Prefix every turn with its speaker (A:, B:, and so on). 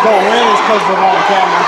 A: Wolverines don't win is because of on camera.